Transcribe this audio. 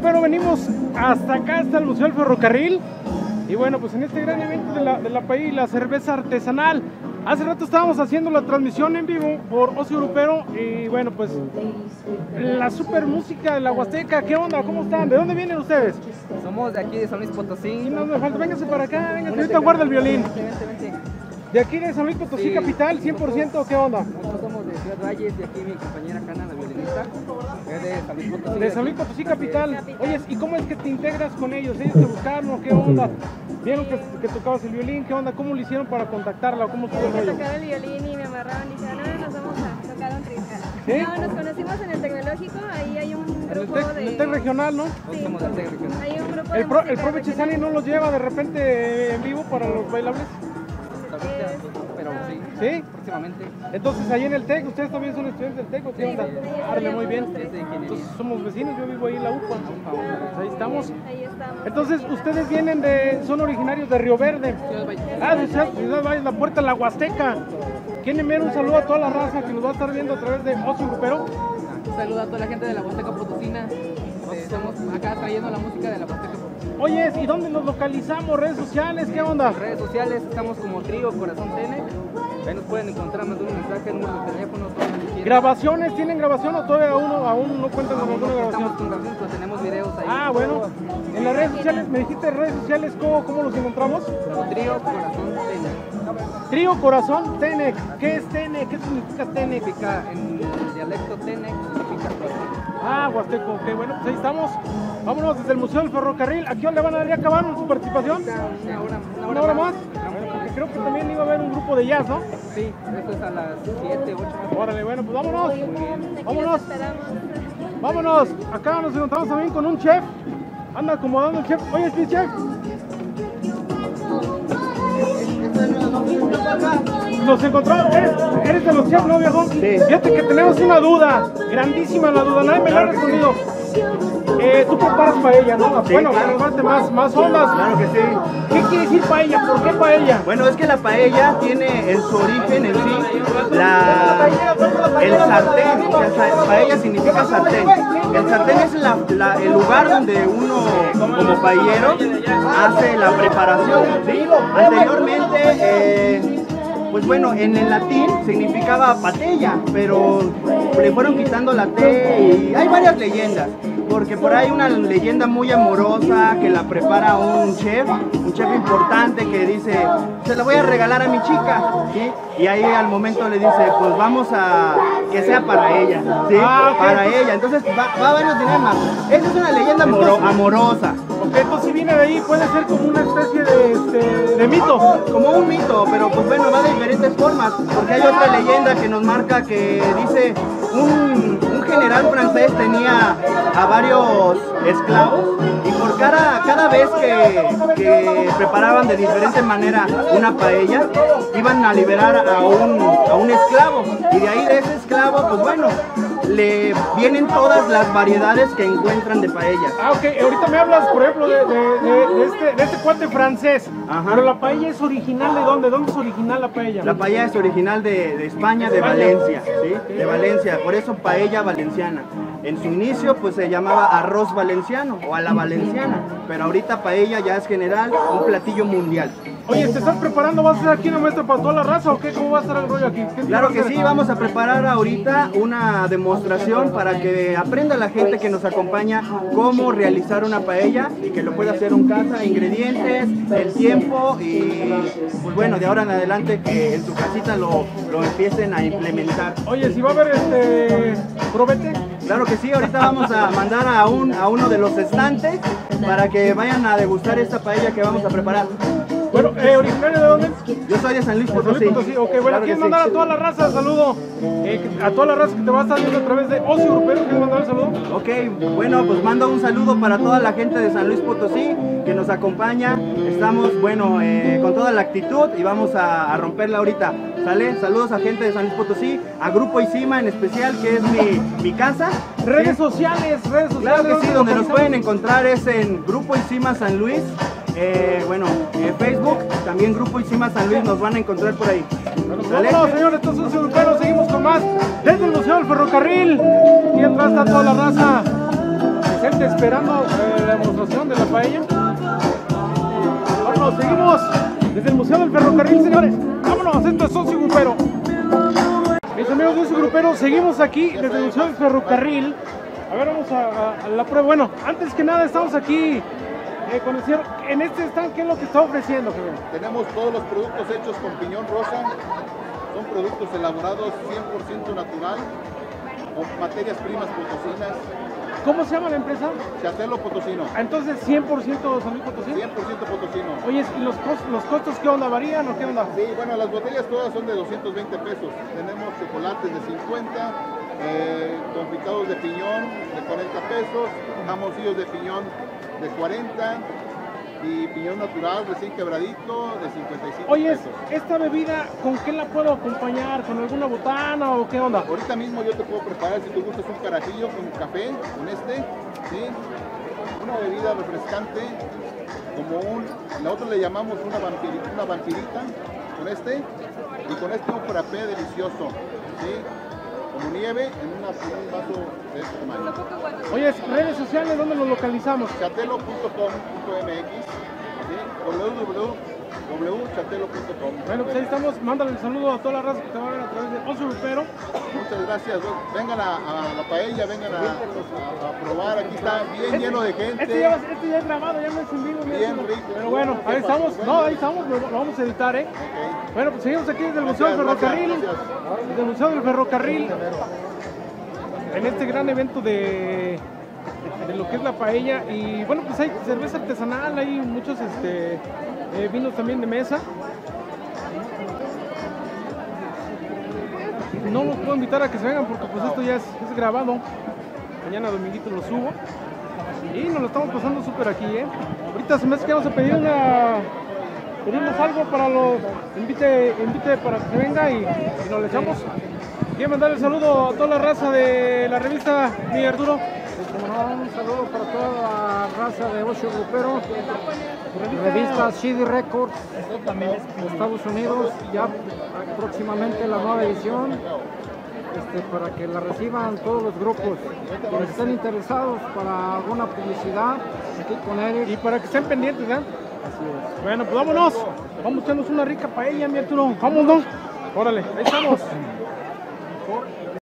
Grupero venimos hasta acá, hasta el Museo del Ferrocarril. Y bueno, pues en este gran evento de la, de la país, la cerveza artesanal. Hace rato estábamos haciendo la transmisión en vivo por Ocio Grupero y bueno, pues la super música de la Huasteca, ¿qué onda? ¿Cómo están? ¿De dónde vienen ustedes? Somos de aquí de San Luis Potosí. Y no me falta, véngase para acá, véngase, ahorita guarda el violín. De aquí de San Luis Potosí, Sí. capital, 100%, ¿qué onda? Nosotros somos de Ciudad Valles y aquí mi compañera Hanna, la de San Luis Potosí. De San Luis Potosí, capital. Oye, ¿y cómo es que te integras con ellos? ¿Ellos te buscaron? ¿Qué onda? ¿Vieron que, que tocabas el violín? ¿Qué onda? ¿Cómo lo hicieron para contactarla? ¿Cómo estuvo el rollo? el violín y me amarraban y dijeron, no, nos vamos a tocar un. ¿Sí? No, nos conocimos en el tecnológico, ahí hay un el grupo TEC, de... el TEC regional, ¿no? Regional. Hay un grupo El, de pro, el profe Chesani no los lleva de repente en vivo para los bailables. Sí, ¿Sí? próximamente. Entonces, ahí en el TEC, ¿ustedes también son estudiantes del TEC onda? Árale, muy bien. Entonces, somos vecinos, yo vivo ahí en la UPA. Pues ahí estamos. Ahí estamos. Entonces, ustedes vienen de, son originarios de Río Verde. Ciudad Valles. Ah, de Ciudad Valles, la puerta de la Huasteca. ¿Quieren enviar un saludo a toda la raza que nos va a estar viendo a través de Ocio Grupero? Un saludo a toda la gente de la Huasteca Potosina. Eh, Estamos acá trayendo la música de la Huasteca Potosina. Oye, ¿y dónde nos localizamos? ¿Redes sociales? ¿Qué onda? redes sociales estamos como Trío Corazón Tenec. Ahí nos pueden encontrar, mandar un mensaje, número de teléfono, todo lo que quieran. ¿Grabaciones? ¿Tienen grabación o todavía uno, aún no cuentan con Aún contamos grabación? con grabación, pero tenemos videos ahí. Ah, bueno. En las redes sociales, me dijiste redes sociales, ¿cómo, cómo los encontramos? Trío Corazón Tenec. Trío Corazón Tenec. ¿Qué es Tenec? ¿Qué significa Tenec? Significa, en el dialecto Tenec, significa. Ah, Huasteco, ok, bueno, pues ahí estamos. Vámonos desde el Museo del Ferrocarril. ¿A qué hora le van a dar? ¿Ya acabaron su participación? Una hora, ¿Una hora más? Creo que también iba a haber un grupo de jazz, ¿no? Sí, eso es a las 7, 8 Órale, bueno, pues vámonos. Vámonos. Vámonos. Acá nos encontramos también con un chef. Anda acomodando el chef. Oye, ¿sí, chef? Nos encontramos. ¿Eres, eres de los chefs, no, viejo? Sí. Fíjate que tenemos una duda. Grandísima la duda. Nadie me la ha respondido. Eh, tú preparas paella, ¿no? bueno, claro. más, más ondas. Claro que sí. ¿Qué quiere decir paella? ¿Por qué paella? Bueno, es que la paella tiene en su origen en sí la, el sartén. Paella significa sartén. El sartén es la- la- el lugar donde uno, como paellero, hace la preparación. ¿sí? Anteriormente, eh, pues bueno, en el latín significaba patella, pero le fueron quitando la T y hay varias leyendas. Porque por ahí hay una leyenda muy amorosa que la prepara un chef, un chef importante que dice, se la voy a regalar a mi chica, ¿sí? Y ahí al momento le dice, pues vamos a que sea para ella, ¿sí? Ah. Para ella. Entonces va, va a varios dilemas. Esa es una leyenda amoro- amorosa. Ok, entonces si viene de ahí puede ser como una especie de, este, de mito. como un mito, pero pues bueno, va de diferentes formas, porque hay otra leyenda que nos marca que dice un, general francés tenía a varios esclavos y por cada, cada vez que, que preparaban de diferente manera una paella, iban a liberar a un, a un esclavo. Y de ahí de ese esclavo, pues bueno, le vienen todas las variedades que encuentran de paella. Ah, ok. Ahorita me hablas, por ejemplo, de, de- de- de este, de este cuate francés. Ajá. Pero la paella es original de dónde? ¿Dónde es original la paella? La paella es original de, España, de España. Valencia, ¿sí? De Valencia, por eso paella valenciana. En su inicio pues se llamaba arroz valenciano o a la valenciana, pero ahorita paella ya es general, un platillo mundial. Oye, ¿te estás preparando? ¿Vas a hacer aquí una muestra para toda la raza o qué? ¿Cómo va a estar el rollo aquí? ¿Qué Claro que sí, vamos a preparar ahorita una demostración para que aprenda la gente que nos acompaña cómo realizar una paella y que lo pueda hacer en casa, ingredientes, el tiempo y pues bueno, de ahora en adelante que en su casita lo, lo empiecen a implementar. Oye, si va a haber este. probete. Claro que sí, ahorita vamos a mandar a, un, a uno de los estantes para que vayan a degustar esta paella que vamos a preparar. Bueno, eh, ¿originario de dónde? Yo soy de San Luis San Luis Potosí. Potosí. Ok, bueno, Claro ¿quieres sí. mandar a toda la raza saludo? Eh, a toda la raza que te va a estar viendo a través de Ocio Europeo, ¿quieres mandar el saludo? Ok, bueno, pues mando un saludo para toda la gente de San Luis Potosí que nos acompaña. Estamos, bueno, eh, con toda la actitud y vamos a, a romperla ahorita. ¿Sale? Saludos a gente de San Luis Potosí, a Grupo Isima en especial, que es mi, mi casa. Redes ¿sí? sociales, redes sociales. Claro que sí, ¿dónde donde nos pueden encontrar es en Grupo Isima San Luis. Eh, bueno, eh, Facebook, también Grupo Isima San Luis, nos van a encontrar por ahí. ¿Sale? Vámonos, señores, estos Europeos, seguimos con más desde el Museo del Ferrocarril. Atrás está toda la raza. gente esperando eh, la demostración de la paella. Vámonos, seguimos desde el Museo del Ferrocarril, señores. Vámonos, esto es Socio Grupero. Mis amigos de Socio Grupero, seguimos aquí desde el Museo del Ferrocarril. A ver, vamos a, a- a la prueba. Bueno, antes que nada, estamos aquí eh, con el señor. En este stand, ¿qué es lo que está ofreciendo, joven? Tenemos todos los productos hechos con piñón rosa. Son productos elaborados 100% natural, con materias primas potosinas. ¿Cómo se llama la empresa? Chatelo potosino, Ah, Entonces, 100% San Luis Potosí. 100% potosino. Oye, ¿y los, cos- los costos qué onda? ¿Varían o qué onda? Sí, bueno, las botellas todas son de 220 pesos. Tenemos chocolates de 50, eh, confitados de piñón de 40 pesos, jamoncillos de piñón de 40 y piñón natural recién quebradito de 55 Oye, pesos. ¿esta bebida con qué la puedo acompañar? ¿Con alguna botana o qué onda? Ahorita mismo yo te puedo preparar, si tú gustas, un carajillo con café, con este, ¿sí? Una bebida refrescante, como un, nosotros le llamamos una vampirita, una vampirita, con este, y con este un frappé delicioso, ¿sí? Como nieve en, una, en un vaso de este tamaño. Oye, redes sociales, ¿dónde lo localizamos? Chatelo.com.mx, ¿sí? www.chatelo.com. Bueno, pues ahí estamos. Mándale el saludo a toda la raza que te va a ver a través de Oso Grupero. Muchas gracias. Vengan a, a la paella, vengan a, a- a probar. Aquí está bien lleno de gente. Este ya, este ya es grabado, ya no es en vivo. Bien rico. Pero bueno, ahí estamos. No, ahí estamos, lo, lo vamos a editar, ¿eh? Bueno, pues seguimos aquí desde el Museo del Ferrocarril. Desde el Museo del Ferrocarril. En este gran evento de, de lo que es la paella. Y bueno, pues hay cerveza artesanal, hay muchos este, eh, vinos también de mesa. No los puedo invitar a que se vengan porque pues esto ya es, grabado. Mañana dominguito lo subo. Y nos lo estamos pasando súper aquí, ¿eh? Ahorita se me hace que vamos a pedir una... Pedimos algo para los... Invite, invite para que se venga y, y nos le echamos. Quiero mandar el saludo a toda la raza de la revista Mi Arturo. Un saludo para toda la raza de Ocio Grupero, revista CD Records, de Estados Unidos, ya próximamente la nueva edición, este, para que la reciban todos los grupos. Quienes estén interesados para alguna publicidad, aquí con Eric. Y para que estén pendientes, ¿eh? Bueno, pues vámonos. Vamos a echarnos una rica paella, mi Arturo. Vámonos. Órale, ahí estamos.